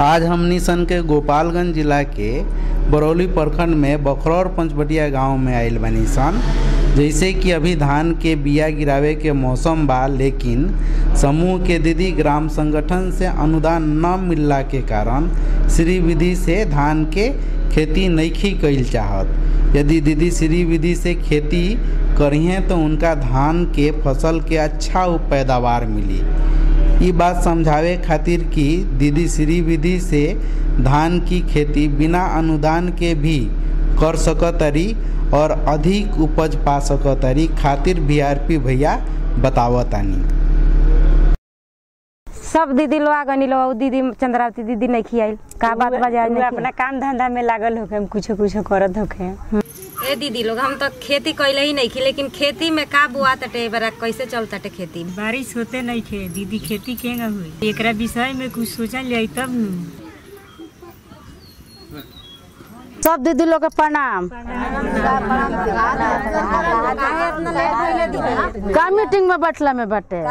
आज हमनी सन के गोपालगंज जिला के बरौली प्रखंड में बखरौर पंचबटिया गाँव में आइल बनी सन। जैसे कि अभी धान के बिया गिरावे के मौसम बा, लेकिन समूह के दीदी ग्राम संगठन से अनुदान न मिलला के कारण श्री विधि से धान के खेती नईखी कईल चाहत। यदि दीदी श्री विधि से खेती करिए तो उनका धान के फ़सल के अच्छा पैदावार मिली। ई बात समझावे खातिर कि दीदी श्री विधि से धान की खेती बिना अनुदान के भी कर सकतरी और अधिक उपज पा सकतरी खातिर बीआरपी भैया बतावतानी। सब दीदी लोग आ गनी लोग दीदी चंद्रावती दीदी नहीं खियाई का बात बजा अपना काम धंधा में लागल होके हम कुछ कुछ करत होके। ए दीदी लोग हम तो खेती कैले ही नहीं की लेकिन खेती में का बुआ तटे बरा कैसे चलता टे खेती? बारिश होते नहीं थे दीदी खेती केगा हुई? एकरा विषय में कुछ सोचा लिया तब न सब दीदी लोग के प्रणाम। का मीटिंग में बैठला में बटे?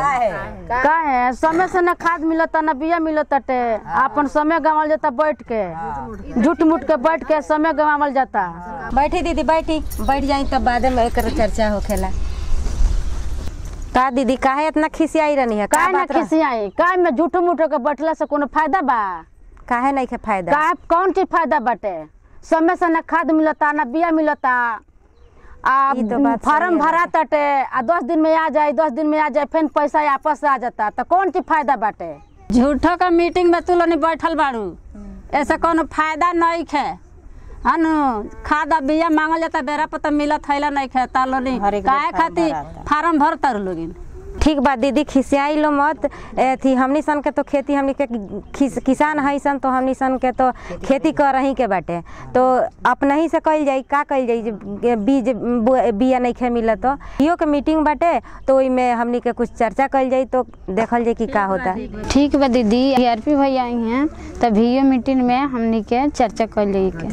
का है? समय से न खाद मिलता न बिया मिलता टे अपन समय गंवाल जाता बैठ के झूठ मूठ के बैठ के समय गंवाल जाता। बैठी दीदी बैठी। बैठ जाई तब बाद में एक चर्चा होखेला। का दीदी काहे इतना खिसियाई रहनी है? का न खिसियाई? का में झूठ मूठ के बैठला से कोनो फ़ायदा बा? काहे नहीं के फ़ायदा? का कौन चीज़ फ़ायदा बाटे? समय से न खाद मिलता न बिया मिलता। आ फार्म भरा तटे आ दस दिन में आ जाए दस दिन में आ जाए फिर पैसा आपस आ जाता। तो कौन चीज़ फ़ायदा बाटे? झूठो का मीटिंग में तू लोनी बैठल बाड़ू। ऐसा कोनो फ़ायदा नहीं है हनु खाद बिया मांगल जाता बेरा पता मिलत हैला नहीं खे ता लोनी काहे फार्म खातिर। फार्म भरतर लोगिन? ठीक बा दीदी खिसियाई लो मत। थी हमनी सन के तो खेती हमनी के खिस, किसान है सन तो हमनी सन के तो खेती कर रही के बाटे। तो अपना ही से कल जाई का कल जाई बीज बिया नहीं खे मिलत। तो इहो के मीटिंग बाटे तो में हमनी के कुछ चर्चा कइल जाई तो देखल जाई कि का होता। ठीक बा दीदी आरपी भैया आई हैं तब भी मीटिंग में हमनी के चर्चा कर ली के।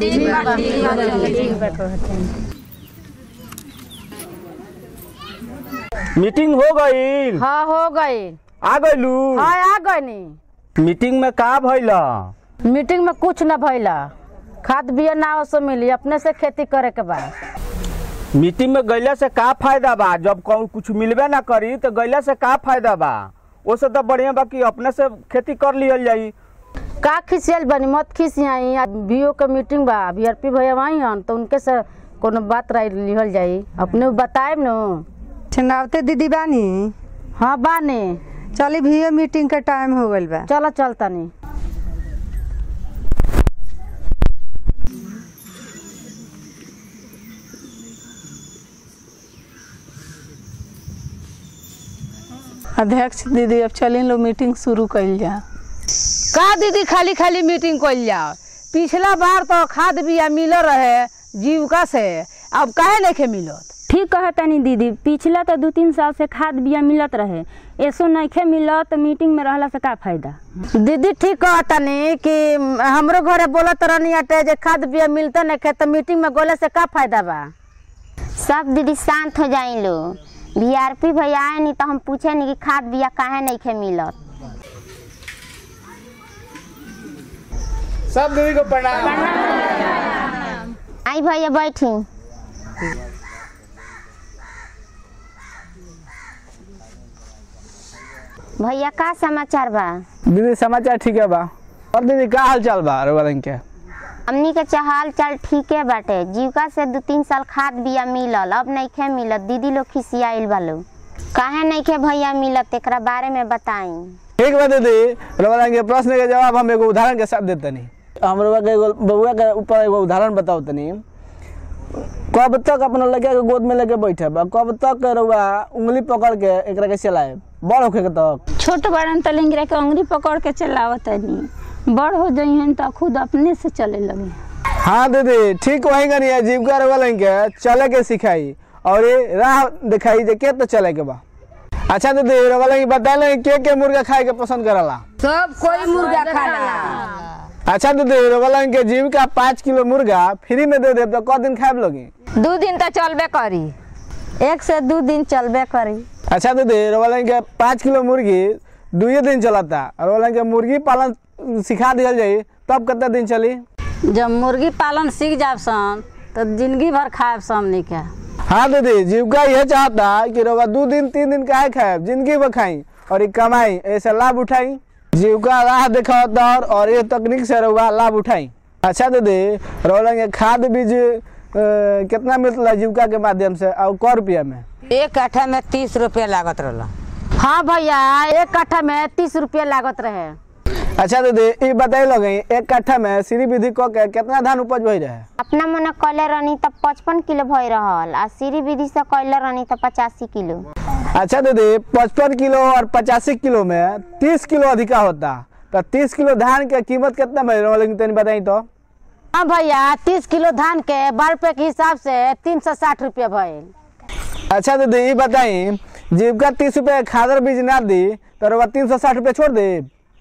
मीटिंग हो गई हाँ हो गई आ गइलू। हाँ आ गई मीटिंग में का भइला? मीटिंग में कुछ न भइला। खाद बिया ना से मिली अपने से खेती करे के बा। मीटिंग में गइला से का फ़ायदा बा? जब कौन कुछ मिलबे ना करी तो गइला से का फ़ायदा बा? ओसे तो बढ़िया बा कि अपने से खेती कर लियल जाई। का खिसियल बनी? मत खिसियाई बीओ के मीटिंग बा। बीआरपी भैया आई हन तो उनके से कोनो बात राय लिहल जाई। अपने बताएब न। चंदावते दीदी बानी? हाँ बाने। चली भी मीटिंग के टाइम हो गइल बा। चलो चल तनी। अध्यक्ष दीदी अब चलिन लो मीटिंग शुरू कइल जा। का दीदी खाली खाली मीटिंग कइल जाओ पिछला बार तो खाद बिया मिल रहे जीविका से। अब काहे नहीं मिलत? ठीक कहे तनी दीदी। पिछला तो दू तीन साल से खाद बिया मिलत रहे। ऐसो नइखे मिलत तो मीटिंग में रहला से का फ़ायदा? दीदी ठीक कहतनी कि हमरो घरे बोलत रहनी अटे जे खाद बिया मिलते नहीं खे तो मीटिंग में गोले से का फ़ायदा बा? सब दीदी शांत हो जाई लो बी आर पी भैया आए नहीं तो हम पूछे नहीं कि खाद बिया काहे नहीं खे मिलत। सब दीदी को प्रणाम। आई भैया बैठी भैया का समाचार बा? दीदी समाचार ठीक है बा। और दीदी का हाल चाल बा रघुवरन के? हमनी के चाहाल चाल ठीके बाटे। जीविका से दू तीन साल खाद बिया मिलल अब नहीं खे मिलत। दीदी लोग खिसियाइल बा लोग काहे नहीं खे भैया मिलत एकरा बारे में बताई। ठीक बा दीदी रघुवरन के प्रश्न के जवाब हम एगो उदाहरण के साथ देते नहीं हम रघुवा के एगो बबुआ के ऊपर एगो उदाहरण बताओ तनी। कब तक अपना लड़का के गोद में लेके बैठे कब तक रउआ उंगली पकड़ के एकरा के चलाए? बड़ होखे के तक छोट बड़न तो लेंगे के अंगुरी पकड़ के चलावत तनी बड़ हो जइहन तो खुद अपने से चले लगे। हाँ दीदी ठीक वही करी है जीविका वाले के चले के सिखाई। और ये राह दिखाई जे के तो चले के बा। अच्छा दीदी की बताए के के मुर्गा खाए के पसंद करला? सब कोई मुर्गा खाला। अच्छा दीदी रवा के जीव का पाँच किलो मुर्गा फ्री में दे दे तो क दिन खाए लोगी? दू दिन तो चलबे करी। एक से दू दिन चलबे करी। अच्छा दीदी रवा के पाँच किलो मुर्गी दुए दिन चलता और के मुर्गी पालन सिखा दिया जाए तब कितना दिन चली? जब मुर्गी पालन सीख जाब सन तो ज़िंदगी भर खाएब हमनी के हाँ दीदी जीविका यह चाहता कि रवा दो दिन तीन दिन काहे खाए ज़िंदगी भर खाई और कमाई ऐसे लाभ उठाई। जीविका राह दिखाता और, और ये तकनीक से रवा लाभ उठाई। अच्छा दीदी के खाद बीज कितना मिलता जीविका के माध्यम से और कै रुपया में? एक कट्ठा में तीस रुपया लागत रहला। हाँ भैया एक कट्ठा में तीस रुपया लागत रहे। अच्छा दीदी ये बताई लोग एक कट्ठा में सीरी विधि क के कितना धान उपज भई रहे? अपना मन कैले रहनी तब पचपन किलो भई रहल आ सीरी विधि से कैले रहनी तब पचासी किलो। अच्छा दीदी पचपन किलो और पचासी किलो में तीस किलो अधिका होता। तो तीस किलो धान के कीमत कितना भई रहे तनी बताई तो? हाँ भैया तीस किलो धान के बारह रुपये के हिसाब से तीन सौ साठ रुपया भइल अच्छा दीदी ये बताई जीविका तीस रुपये खादर बीज ना दी तो तीन सौ साठ रुपये छोड़ दे।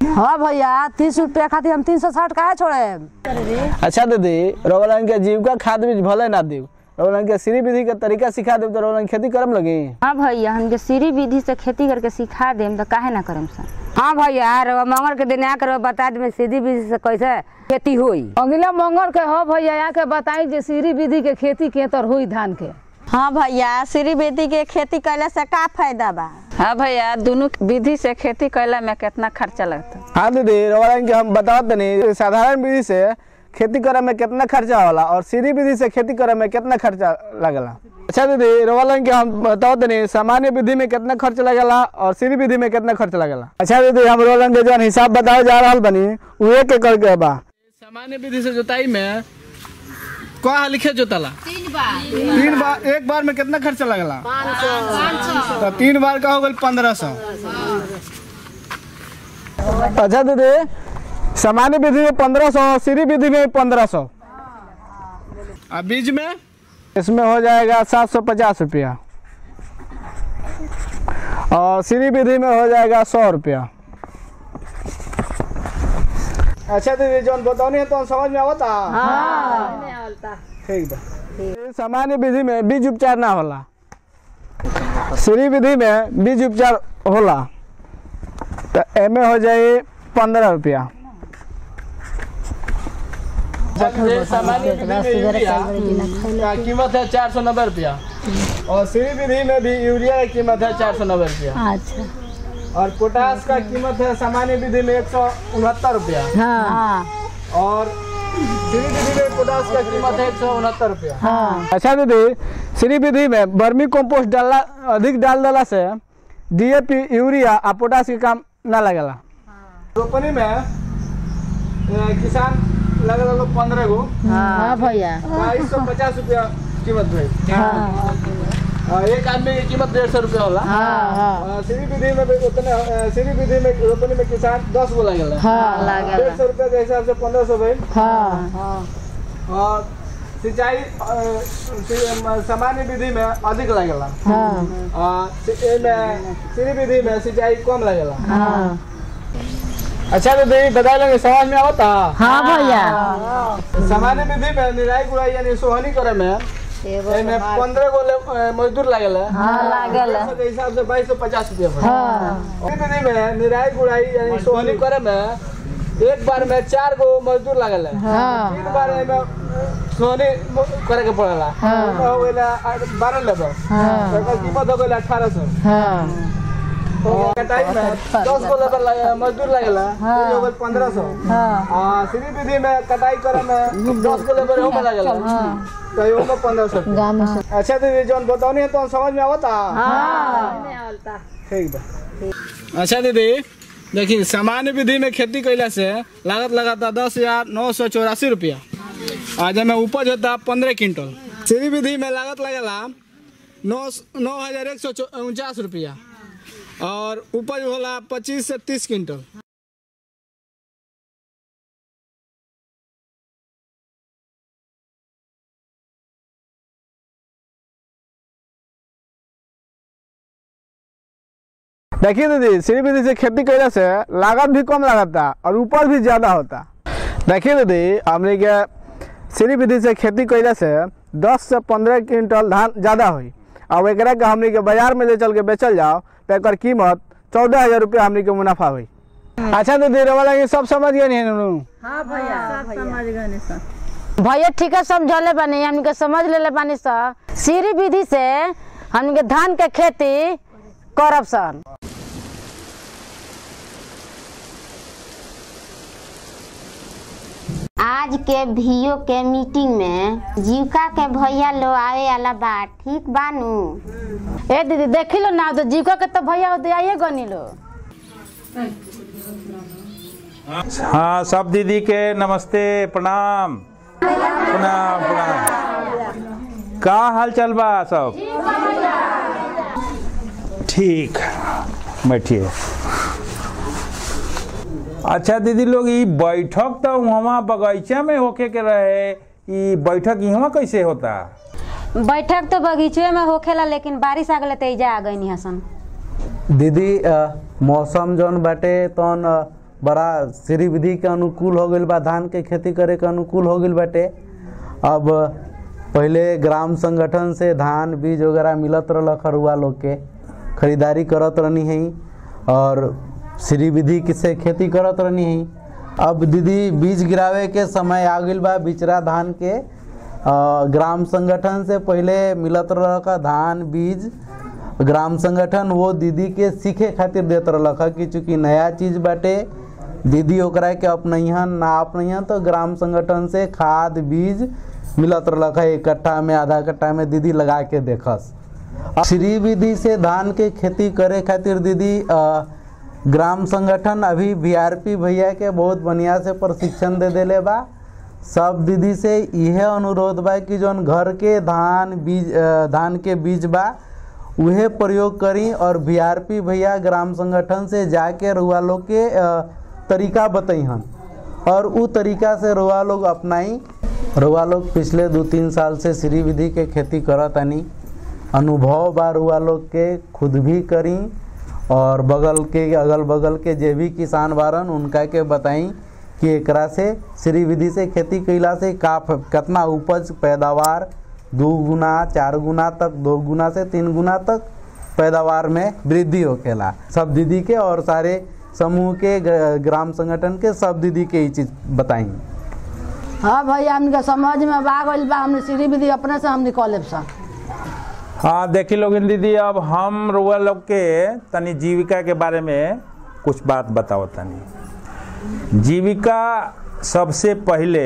हाँ भैया तीस रुपया खातिर हम तीन सौ साठ काहे छोड़े? अच्छा दीदी रउआ के जीविका खाद बीज भले ना दी। रउआ के सीरी विधि के तरीका सिखा दे तो रउआ खेती करम लगी। हाँ भैया हमके सीरी विधि से खेती करके सिखा देम तो काहे ना करम सन हाँ भैया रवा मंगल के दिन आकर बता दे सीधी विधि से कैसे खेती हुई। अगला मंगल के हो भैया यहाँ के बताई जे सीरी विधि के खेती के तर हुई धान के। हाँ भैया श्री विधि के खेती कैला से का फ़ायदा बा? हाँ भैया दोनों विधि से खेती कैला में कितना खर्चा लगता? हाँ दीदी के हम बतावत तनी साधारण विधि से खेती करे में कितना खर्चा होला और सीरी विधि से खेती करे में कितना खर्चा लगला? अच्छा दीदी रउआ के हम बतावत तनी सामान्य विधि में कितना खर्च लगला और सीरी विधि में कितना खर्च लगला? अच्छा दीदी हम रउआ के जौन हिसाब बतावे जा रहा बनी उहे के करके बा। सामान्य विधि से जोताई में कहा लिखे जोतला। तीन बार। तीन बार एक बार में कितना खर्चा लगला? तो तीन बार का हो गल पंद्रह सौ। अच्छा दीदी सामान्य विधि में पंद्रह सौ सीरी विधि में पंद्रह सौ। और बीज में? इसमें हो जाएगा सात सौ पचास रुपया। और सीरी विधि में हो जाएगा सौ रुपया। अच्छा दीदी जौन बताओ नहीं तो समझ में आवता? ठीक बा। सामान्य विधि में बीज उपचार ना होला। सीरी विधि में बीज उपचार होला। तो एमे हो जाए पंद्रह रुपया सामान्य विधि में यूरिया का कीमत है चार सौ नब्बे रुपया। और सीरी विधि में भी यूरिया की कीमत है चार सौ नब्बे रुपया। अच्छा। और पोटास का कीमत है सामान्य विधि में एक सौ उनहत्तर रुपया। हाँ। और सीरी विधि में पोटास का कीमत है एक सौ उनहत्तर रुपया। हाँ। अच्छा दीदी श्री विधि में बर्मी कंपोस्ट डालना अधिक डाल देला से डीएपी यूरिया आ पोटास के काम ना लगेला। रोपनी में किसान लोग पंद्रह गो। हाँ। भैया। बाईस सौ पचास रुपया कीमत भाई हाँ, एक आदमी की कीमत डेढ़ सौ रुपया होला। हाँ हाँ। श्री विधि में उतने श्री विधि में रोपनी में किसान दस गो लगेला। हाँ डेढ़ सौ रुपया के हिसाब से पंद्रह सौ भाई हाँ। और सिंचाई सामान्य विधि में अधिक लगेला। हाँ। एमे सीरी विधि में सिंचाई कम लगेला। हाँ। अच्छा तो दीदी बता लेंगे समझ में आवता हाँ भैया। सामान्य विधि में निराई गुड़ाई यानी सोहनी करे में। एमे पंद्रह गो मजदूर लगेला हाँ। लागल पैसा के हिसाब से बाईस सौ पचास रुपया हाँ। में निराई गुड़ाई यानी सोहनी करे में एक बार में चार गो मजदूर लगेला हाँ। तीन बार एमे सोहनी करे के पड़ेला। हाँ। हो बारह लेबर हाँ। कीमत हो गेला अठारह सौ। हाँ। में दस गो लेबर मजदूर हाँ। तो हो पंद्रह सौ हाँ विधि में कटाई करे में दस गो लेबर हो तो पंद्रह सौ में अच्छा दीदी जौन है तो समझ में आवता हाँ। अच्छा दीदी देखिए सामान्य विधि में खेती कैला से लागत लगाता दस हज़ार नौ सौ चौरासी रुपया आज हमें उपज होता। पंद्रह क्विंटल श्री विधि में लागत लगेला नौ नौ हज़ार एक सौ उनचास रुपया और उपज होला पच्चीस से तीस क्विंटल। देखिए दीदी, श्री विधि से खेती करने से लागत भी कम लगता और उपज भी ज़्यादा होता। देखिए दीदी हमने के श्री विधि से खेती करने से 10 से 15 क्विंटल धान ज़्यादा हुई। और एकरा के हमने के बाज़ार में ले चल के बेचल जाओ एकर कीमत चौदह हज़ार रुपया हमने के मुनाफा हुई। अच्छा तो देर वाला ये सब समझ गए नहीं हाँ भैया ठीक है समझले बानी हमनी के समझ लेले बानी सा सीरी विधि से हम के धान के खेती करब सन आज के भियो के मीटिंग में जीविका के भैया लो आवे वाला बा ठीक बानू? ए दीदी देखी लो ना तो जीविका के तो भैया होते आइए गनी लो। हाँ सब दीदी के नमस्ते प्रणाम। प्रणाम प्रणाम। का हाल चल बा सब? ठीक बैठिए। अच्छा दीदी लोग ई बैठक तो वहाँ बगीचा में होके के रहे। ई बैठक यहाँ कैसे होता? बैठक तो बगीचे में होखेला लेकिन बारिश आ गले तेजा आ गई हसन। दीदी मौसम जौन बाटे तौन बड़ा श्री विधि के अनुकूल हो गईल बा धान के खेती करे के अनुकूल हो गईल बाटे। अब पहले ग्राम संगठन से धान बीज वगैरह मिलत रहल खरुआ लोग के। खरीदारी करत रहनी है और श्री विधि से खेती करत रहनी? है अब दीदी बीज गिरावे के समय आ गईल बा बिचरा धान के। ग्राम संगठन से पहले मिलत रहल का धान बीज। ग्राम संगठन वो दीदी के सीखे खातिर देत ह कि चूँकि नया चीज़ बाटे दीदी ओकरा के अपनैहन ना अपनैहन तो ग्राम संगठन से खाद बीज मिलत रहलक। है एक कट्ठा में आधा कट्ठा में दीदी लगा के देखस। श्री विधि से धान के खेती करे खातिर दीदी अ, ग्राम संगठन अभी बीआरपी भैया के बहुत बढ़िया से प्रशिक्षण दे देले बा। सब दीदी से यह अनुरोध बा कि जौन घर के धान बीज धान के बीज बा, उहे प्रयोग करी और बीआरपी भैया ग्राम संगठन से जाके रुआ लोग के तरीका तरीका बतैहन और उ तरीका से रुआ लोग अपनाई। रुआ लोग पिछले दो तीन साल से श्री विधि के खेती करत तनी अनुभव बा रुआ लोग के, खुद भी करी। और बगल के अगल बगल के जे भी किसान बारन, उनका के बताई कि एकरा से श्री विधि से खेती कैला से का कितना उपज, पैदावार, दो गुना, चार गुना तक, दो गुना से तीन गुना तक पैदावार में वृद्धि होखेला। सब दीदी के और सारे समूह के ग्राम संगठन के सब दीदी के ये चीज़ बताई। हाँ भैया हमनी के समझ में गइल बा, हमने सीरी विधि अपने से हम लेब सन हाँ देखी लोगिन दीदी, अब हम रुआ लोग के तनी जीविका के बारे में कुछ बात बताओ तनी। जीविका सबसे पहले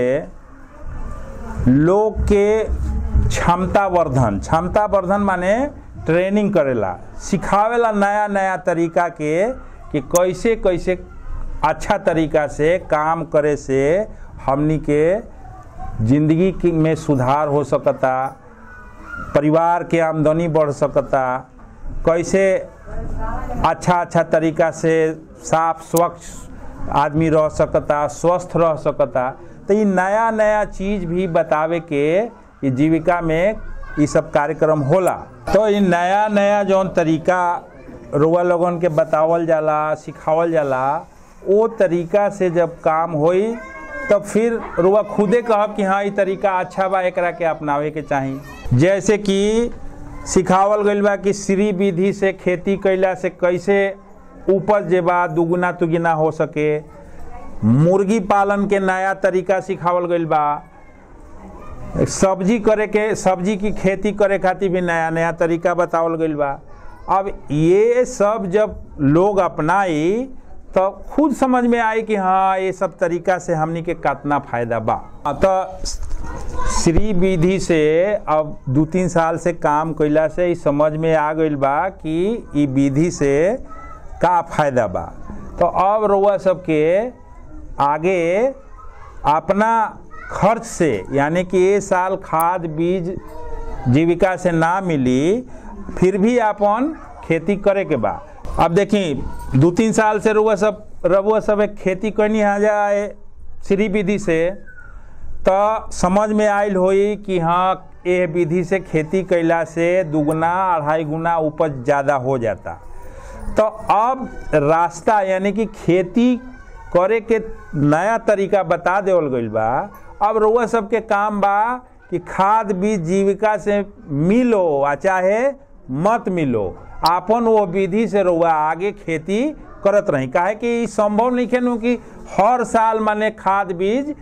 लोग के क्षमता वर्धन क्षमता वर्धन माने ट्रेनिंग करेला, सिखावेला नया नया तरीका के कि कैसे कैसे अच्छा तरीका से काम करे से हमनी के ज़िंदगी में सुधार हो सकता परिवार के आमदनी बढ़ सकता। कैसे अच्छा अच्छा तरीका से साफ़, स्वच्छ आदमी रह सकता, स्वस्थ रह सकता। तो ये नया नया चीज़ भी बतावे के जीविका में ये सब कार्यक्रम होला। तो ये नया नया जौन तरीका रुआ लोगन के बतावल जाला, सिखावल जाला वो तरीका से जब काम होई तब फिर रुआ खुदे कहब कि हाँ ये तरीका अच्छा बा एक के अपनावे के चाही। जैसे कि सिखावल गइल बा कि श्री विधि से खेती कैला से कैसे उपज जे बा दुगुना तुगुना हो सके। मुर्गी पालन के नया तरीका सिखावल गइल बा। सब्ज़ी करे के, सब्ज़ी की खेती करे खातिर भी नया नया तरीका बतावल गइल बा। अब ये सब जब लोग अपनाई तो खुद समझ में आई कि हाँ ये सब तरीका से हमनी के कितना फ़ायदा बा। तो श्री विधि से अब दू तीन साल से काम कैला से समझ में आ गई बा कि विधि से का फ़ायदा बा। तो अब रउआ सबके आगे अपना खर्च से, यानी कि ये साल खाद, बीज, जीविका से ना मिली, फिर भी अपन खेती करे के बा। अब देखी दू तीन साल से रुआ सब रउआ सब एक खेती करनी आ जाए श्री विधि से तो समझ में आयल होई कि हाँ ये विधि से खेती कैला से दुगुना, अढ़ाई गुना उपज ज़्यादा हो जाता। तो अब रास्ता यानी कि खेती करे के नया तरीका बता देवल गइल बा। अब रउआ सबके काम बा कि खाद बीज जीविका से मिलो, आ चाहे मत मिलो। आपन वो विधि से रउआ आगे खेती करत रही। काहे कि संभव नहीं खेनु कि हर साल माने खाद बीज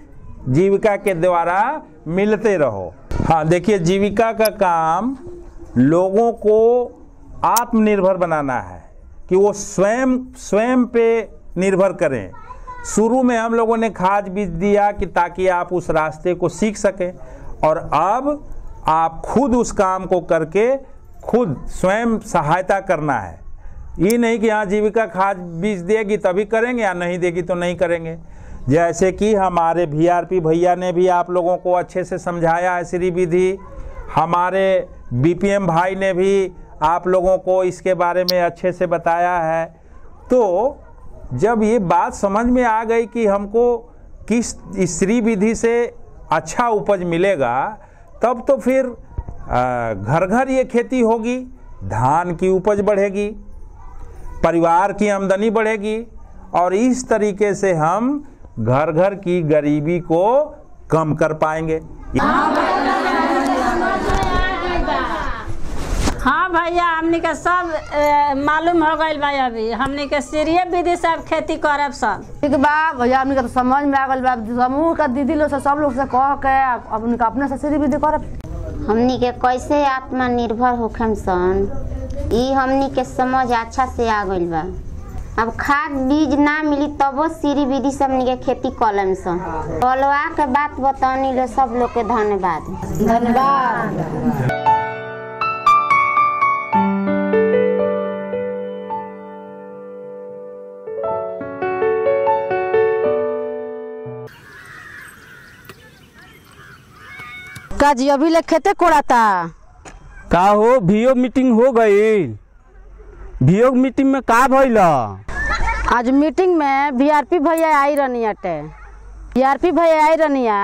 जीविका के द्वारा मिलते रहो। हाँ देखिए, जीविका का काम लोगों को आत्मनिर्भर बनाना है कि वो स्वयं स्वयं पे निर्भर करें। शुरू में हम लोगों ने खाद बीज दिया कि ताकि आप उस रास्ते को सीख सकें और अब आप खुद उस काम को करके खुद स्वयं सहायता करना है। ये नहीं कि हाँ जीविका खाद बीज देगी, तभी करेंगे या नहीं देगी तो नहीं करेंगे। जैसे कि हमारे वीआरपी भैया ने भी आप लोगों को अच्छे से समझाया है, श्री विधि। हमारे बीपीएम भाई ने भी आप लोगों को इसके बारे में अच्छे से बताया है। तो जब ये बात समझ में आ गई कि हमको किस श्री विधि से अच्छा उपज मिलेगा, तब तो फिर घर घर ये खेती होगी धान की उपज बढ़ेगी परिवार की आमदनी बढ़ेगी और इस तरीके से हम घर घर की गरीबी को कम कर पाएँगे। हाँ भैया हमनी के सब ए, मालूम हो गइल बा अभी। हमनी के सीरिय विधि से खेती करब सब। ठीक बा भैया हमनी के तो समझ में आ गइल बा। समूह का दीदी लोग से सब लोग से कह के अब उनका अपने से सीधी विधि करब। हमनी के कैसे आत्मनिर्भर होखम सन? हमनी के समझ अच्छा से आ गइल बा। अब खाद बीज ना मिली तबो सीरी विधि से हमनी के खेती कलम सन। कलवा के बात बतानी लो सब लोग के धन्यवाद। धन्यवाद। का जी अभी ले खेते कोड़ाता। का हो वीओ मीटिंग हो गई। वीओ मीटिंग में का भइल? आज मीटिंग में बीआरपी भैया आई रहनी अटे बीआरपी भैया आई रहनिया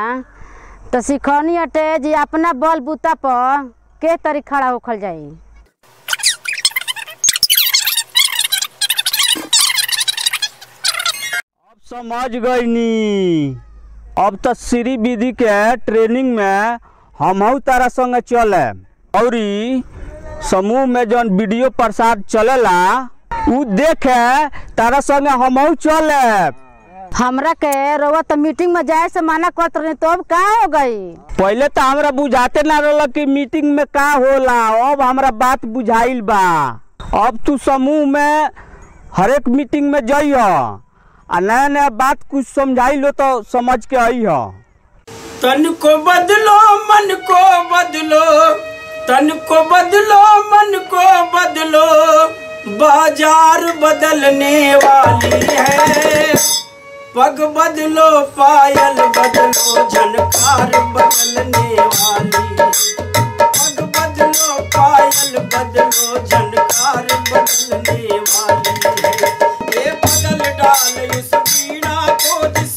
तो सिखौनी अटे जी अपना बल बूता पर के तरी खड़ा होखल जाई अब समझ गईनी अब तो श्री विधि के ट्रेनिंग में हमहू तारा संग चले। औरी समूह में जौन वीडियो प्रसाद चलेला उ देखे तारा संग हमहू चले। हमरा के रउआ तो मीटिंग में जाए से मना करत रही तो अब का हो गई? पहले तो हमरा बुझाते ना रहल कि मीटिंग में का होला अब हमरा बात बुझाइल बा। अब तू समूह में हरेक मीटिंग में जइह आ नया नया बात कुछ समझाई लो तो समझ के आई अइह। तन को बदलो, मन को बदलो। तन को बदलो, मन को बदलो। बाज़ार बदलने वाली है। पग बदलो, पायल बदलो झनकार बदलने वाली पग बदलो, पायल बदलो झनकार बदलने वाली ये बदल डाल उस बीड़ा को जिस